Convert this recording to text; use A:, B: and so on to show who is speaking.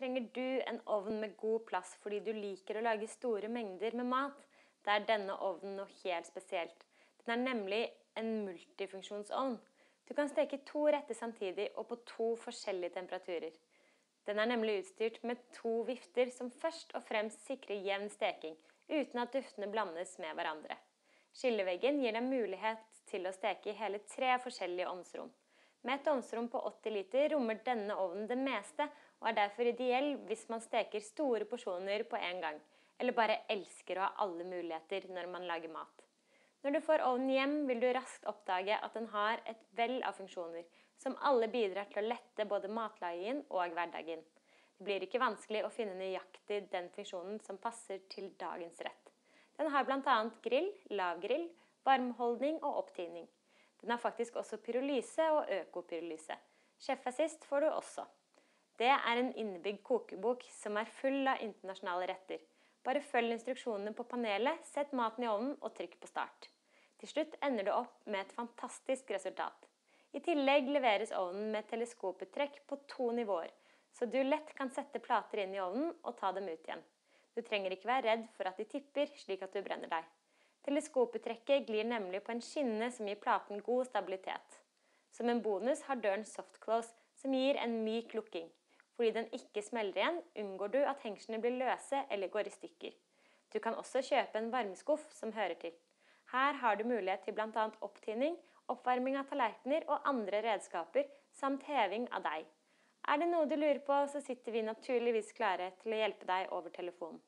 A: Trenger du en ovn med god plass fordi du liker å lage store mengder med mat, da er denne ovnen noe helt spesielt. Den er nemlig en multifunksjonsovn. Du kan steke to retter samtidig og på to forskjellige temperaturer. Den er nemlig utstyrt med to vifter som først og fremst sikrer jevn steking, uten at duftene blandes med hverandre. Skilleveggen gir deg mulighet til å steke i hele tre forskjellige ovnsrom. Med et ovnsrom på 80 liter rommer denne ovnen det meste, og er derfor ideell hvis man steker store porsjoner på en gang, eller bare elsker å ha alle muligheter når man lager mat. Når du får ovnen hjem, vil du raskt oppdage at den har et vell av funksjoner, som alle bidrar til å lette både matlagingen og hverdagen. Det blir ikke vanskelig å finne nøyaktig den funksjonen som passer til dagens rett. Den har bl.a. grill, lavgrill, varmholdning og opptining. Den har faktisk også pyrolyse og økopyrolyse. Sjefasist får du også. Det er en innebygd kokebok som er full av internasjonale retter. Bare følg instruksjonene på panelet, sett maten i ovnen og trykk på start. Til slutt ender du opp med et fantastisk resultat. I tillegg leveres ovnen med teleskoputtrekk på to nivåer, så du lett kan sette plater inn i ovnen og ta dem ut igjen. Du trenger ikke være redd for at de tipper slik at du brenner deg. Teleskopettrekket glir nemlig på en skinne som gir platen god stabilitet. Som en bonus har døren softclose, som gir en myk lukking. Fordi den ikke smeller igjen, unngår du at hengslene blir løse eller går i stykker. Du kan også kjøpe en varmeskuff som hører til. Her har du mulighet til bl.a. opptinning, oppvarming av tallerkener og andre redskaper, samt heving av deig. Er det noe du lurer på, så sitter vi naturligvis klare til å hjelpe deg over telefonen.